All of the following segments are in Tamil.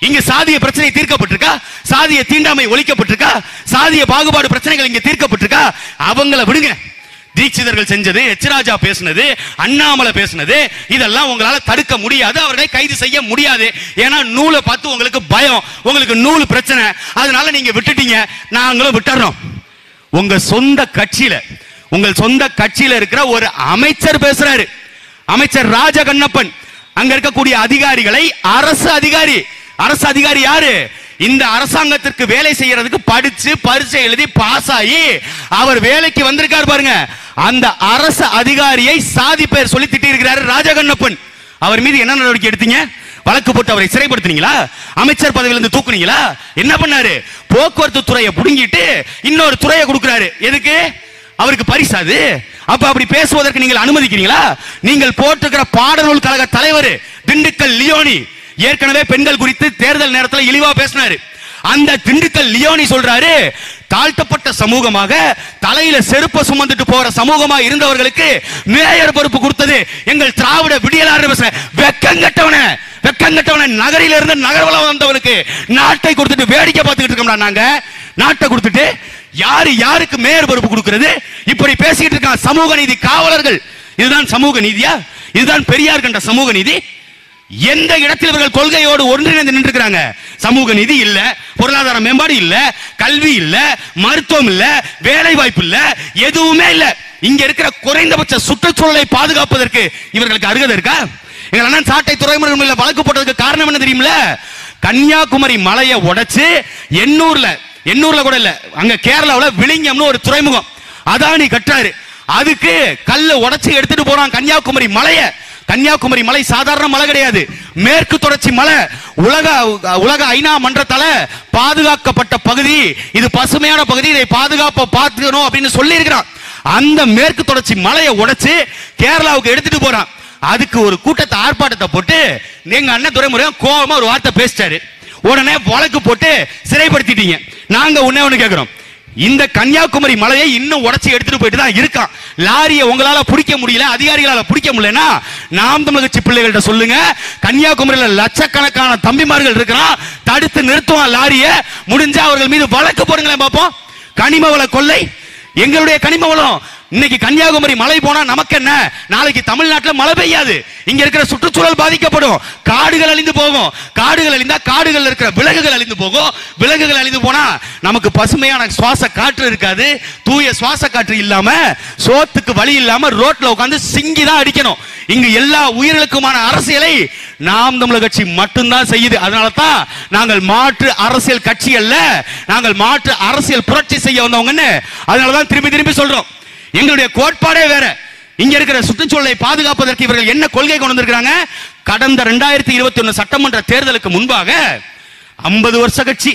இங்க சாதிய பிரச்சனை தீர்க்கப்பட்டிருக்கா? சாதிய தீண்டாமை ஒழிக்கப்பட்டிருக்கா? சாதிய பாகுபாடு பிரச்சனைகள் இங்க தீர்க்கப்பட்டிருக்கா? அவங்கள விடுங்க. தீட்சிதர்கள் செஞ்சது எச்ராஜா பேசுனது அண்ணாமலை பேசுனது இதெல்லாம் உங்களால தடுக்க முடியாது அவர்களை கைது செய்ய முடியாது. ஏன்னா நூலை பார்த்து உங்களுக்கு பயம் உங்களுக்கு நூல் பிரச்சனை. அதனால நீங்க விட்டுட்டீங்க நாங்களும் விட்டுறோம். உங்க சொந்த கட்சியில உங்கள் சொந்த கட்சியில இருக்கிற ஒரு அமைச்சர் பேசுறாரு. அமைச்சர் ராஜகண்ணப்பன். அங்க இருக்கக்கூடிய அதிகாரிகளை அரசு அதிகாரி அரசு அதிகாரி யாரு? இந்த அரசாங்கத்திற்கு வேலை செய்யறதுக்கு படிச்சு பரிசை எழுதி பாஸ் ஆகி அவர் வேலைக்கு வந்திருக்காரு பாருங்க. அந்த அரசு அதிகாரியை சாதி பெயர் சொல்லி திட்டி இருக்கிறாரு ராஜகண்ணப்பன். அவர் மீது என்ன நடவடிக்கை எடுத்தீங்க? வழக்கு போட்டு அவரை சிறைப்படுத்தினீங்களா? அமைச்சர் பதவியிலிருந்து தூக்குனீங்களா? என்ன பண்ணாரு? போக்குவரத்து துறையை புடுங்கிட்டு இன்னொரு துறையை கொடுக்கிறாரு. எதுக்கு? அவருக்கு பரிசு அது? அப்ப அப்படி பேசுவதற்கு நீங்கள் அனுமதிக்கிறீங்களா? நீங்கள் போட்டிருக்கிற பாடநூல் கழக தலைவர் திண்டுக்கல் லியோனி ஏற்கனவே பெண்கள் குறித்து தேர்தல் நேரத்தில் இழிவா பேசினாரு. அந்த திண்டுக்கல் லியோனி சொல்றாரு தாழ்த்தப்பட்ட சமூகமாக தலையில செருப்ப சுமந்துட்டு போற சமூகமா இருந்தவர்களுக்கு மேயர் பொறுப்பு கொடுத்தது. எங்கள் திராவிட விடியலாறு பேச வெக்கங்கட்டவன வெக்கங்கட்டவன நகரில இருந்து நகர்வலம் வந்தவனுக்கு நாட்டை கொடுத்துட்டு வேடிக்கை பார்த்துக்கிட்டு இருக்கோம்டா நாங்க. நாட்டை கொடுத்துட்டு யாரு யாருக்கு மேயர் பொறுப்பு கொடுக்கிறது? இப்படி பேசிக்கிட்டு இருக்கான் சமூக நீதி காவலர்கள். இதுதான் சமூக நீதியா? இதுதான் பெரியார் கண்ட சமூக நீதி. எந்த இடத்தில் இவர்கள் கொள்கையோடு ஒன்றிணைந்து நின்றுக்கிறாங்க சமூக நிதி இல்ல பொருளாதார மேம்பாடு இல்ல கல்வி இல்ல மருத்துவம் இல்ல வேலை வாய்ப்பு இல்ல எதுவுமே இல்ல. இங்க இருக்கிற குறைந்தபட்ச சுற்றுச்சூழலை பாதுகாப்பதற்கு இவர்களுக்கு அருகதை இருக்கா? எங்கள் அண்ணன் சாட்டை துறைமுகம் வழக்கு போட்டதுக்கு காரணம் என்ன தெரியுமில கன்னியாகுமரி மலையை உடைச்சு எண்ணூர்ல எண்ணூர்ல கூட இல்ல அங்க கேரளாவில் விளிங்கம்னு ஒரு துறைமுகம். அதானி கட்டாரு அதுக்கு கல்லை உடைச்சு எடுத்துட்டு போறான் கன்னியாகுமரி மலையை. கன்னியாகுமரி மலை சாதாரண மலை கிடையாது. மேற்கு தொடர்ச்சி மலை உலக உலக ஐநா மன்றத்தால பாதுகாக்கப்பட்ட பகுதி. இது பசுமையான பகுதி இதை பாதுகாப்ப பார்த்துக்கணும் அப்படின்னு சொல்லி இருக்கிறான் அந்த மேற்கு தொடர்ச்சி மலையை உடைச்சு கேரளாவுக்கு எடுத்துட்டு போறான். அதுக்கு ஒரு கூட்டத்தை ஆர்ப்பாட்டத்தை போட்டு எங்க அண்ணன் துறைமுறையும் கோபமா ஒரு வார்த்தை பேசிட்டாரு. உடனே வழக்கு போட்டு சிறைப்படுத்திட்டீங்க. நாங்க உடனே ஒண்ணு கேட்கிறோம் இந்த கன்னியாகுமரி மலையை இன்னும் உடச்சி எடுத்துட்டு போயிட்டு தான் இருக்கான். லாரியை உங்களால பிடிக்க முடியல அதிகாரிகளால பிடிக்க முடியலனா நாம் தமிழ் பிள்ளைகள்கிட்ட பிள்ளைகள்ட்ட சொல்லுங்க. கன்னியாகுமரியில லட்சக்கணக்கான தம்பிமார்கள் இருக்கிறான். தடுத்து நிறுத்துவான் லாரியை. முடிஞ்சா அவர்கள் மீது வழக்கு போடுங்களேன் பார்ப்போம் கனிம வள கொள்ளை. எங்களுடைய கனிம வளம் இன்னைக்கு கன்னியாகுமரி மழை போனா நமக்கு என்ன நாளைக்கு தமிழ்நாட்டில் மழை பெய்யாது. இங்க இருக்கிற சுற்றுச்சூழல் பாதிக்கப்படும். காடுகள் அழிந்து போகும். காடுகள் அழிந்தா காடுகள் இருக்கிற விலங்குகள் அழிந்து போகும். விலங்குகள் அழிந்து போனா நமக்கு பசுமையான சுவாச காற்று இருக்காது. தூய சுவாச காற்று இல்லாம சோத்துக்கு வழி இல்லாம ரோட்ல உட்காந்து சிங்கி தான் அடிக்கணும். இங்கு எல்லா உயிர்களுக்குமான அரசியலை நாம் தமிழர் கட்சி மட்டும்தான் செய்யுது. அதனால தான் நாங்கள் மாற்று அரசியல் கட்சி அல்ல நாங்கள் மாற்று அரசியல் புரட்சி செய்ய வந்தவங்கன்னு. அதனால தான் திரும்பி திரும்பி சொல்றோம். எங்களுடைய கோட்பாடே வேற. இங்க இருக்கிற சுற்றுச்சூழலை பாதுகாப்பதற்கு இவர்கள் என்ன கொள்கை கொண்டு வந்திருக்காங்க கடந்த ரெண்டாயிரத்தி இருபத்தி ஒன்னு சட்டமன்ற தேர்தலுக்கு முன்பாக ஐம்பது வருஷ கட்சி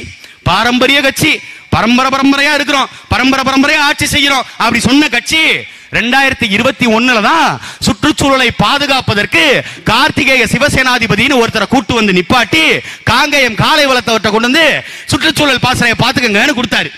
பாரம்பரிய கட்சி பரம்பரை பரம்பரையா இருக்கிறோம் பரம்பரை பரம்பரையா ஆட்சி செய்கிறோம். அப்படி சொன்ன கட்சி ரெண்டாயிரத்தி இருபத்தி ஒண்ணுல தான் சுற்றுச்சூழலை பாதுகாப்பதற்கு கார்த்திகேய சிவசேனாதிபதினு ஒருத்தரை கூட்டு வந்து நிப்பாட்டி காங்கேயம் காலை வளத்தவர்கிட்ட கொண்டு வந்து சுற்றுச்சூழல் பாசறையை பாத்துக்கங்கன்னு கொடுத்தாரு.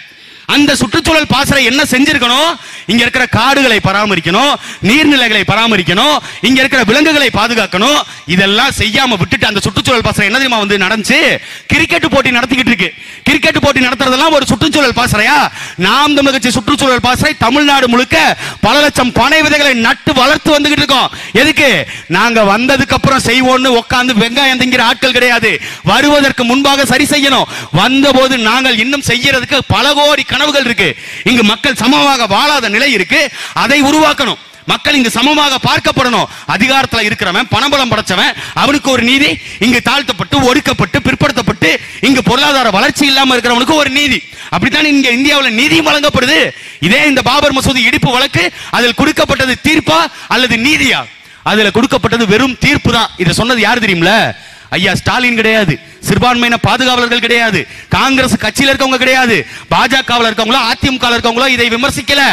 அந்த சுற்றுச்சூழல் பாசறை என்ன செஞ்சிருக்கணும்? இங்க இருக்கிற காடுகளை பராமரிக்கணும் நீர்நிலைகளை பராமரிக்கணும் இங்க இருக்கிற விலங்குகளை பாதுகாக்கணும். இதெல்லாம் செய்யாம விட்டுட்டு அந்த சுற்றுச்சூழல் பாசறை என்ன தெரியுமா வந்து நடந்துச்சு? கிரிக்கெட் போட்டி நடத்திக்கிட்டு இருக்கு. கிரிக்கெட் போட்டி நடத்துறதெல்லாம் ஒரு சுற்றுச்சூழல் பாசறையா? நாம் தமிழ் சுற்றுச்சூழல் பாசறை தமிழ்நாடு முழுக்க பல லட்சம் பனை விதைகளை நட்டு வளர்த்து வந்துகிட்டு இருக்கோம். எதுக்கு? நாங்க வந்ததுக்கு அப்புறம் செய்வோம்னு உட்காந்து வெங்காயம் திங்கிற ஆட்கள் கிடையாது. வருவதற்கு முன்பாக சரி செய்யணும். வந்தபோது நாங்கள் இன்னும் செய்யறதுக்கு பல கோடி கனவுகள் இருக்கு. இங்கு மக்கள் சமமாக வாழாத நிலை இருக்கு. அதை உருவாக்கணும். மக்கள் இங்கு சமமாக பார்க்கப்படணும். அதிகாரத்துல இருக்கிறவன் பணபலம் படைச்சவன் அவனுக்கு ஒரு நீதி இங்கு தாழ்த்தப்பட்டு ஒடுக்கப்பட்டு பிற்படுத்தப்பட்டு இங்கு பொருளாதார வளர்ச்சி இல்லாம இருக்கிறவனுக்கு ஒரு நீதி. அப்படித்தான் இங்க இந்தியாவில் நீதி வழங்கப்படுது. இதே இந்த பாபர் மசூதி இடிப்பு வழக்கு அதில் கொடுக்கப்பட்டது தீர்ப்பா அல்லது நீதியா? அதுல கொடுக்கப்பட்டது வெறும் தீர்ப்பு தான். இதை சொன்னது யார் தெரியுமில ஐயா ஸ்டாலின் கிடையாது. சிறுபான்மையின பாதுகாவலர்கள் கிடையாது. காங்கிரஸ் கட்சியில இருக்கவங்க கிடையாது. பாஜகவில் இருக்கவங்களோ அதிமுக இருக்கவங்களோ இதை விமர்சிக்கல.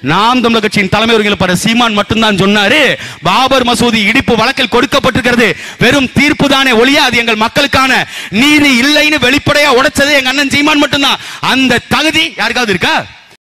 நாம் தமிழர் கட்சியின் தலைமை ஒருங்கிணைப்பாளர் சீமான் மட்டும்தான் சொன்னாரு. பாபர் மசூதி இடிப்பு வழக்கில் கொடுக்கப்பட்டிருக்கிறது. வெறும் தீர்ப்பு தானே ஒழிய அது எங்கள் மக்களுக்கான நீதி இல்லைன்னு வெளிப்படையா உடைச்சது எங்க அண்ணன் சீமான் மட்டும்தான். அந்த தகுதி யாருக்காவது இருக்கா?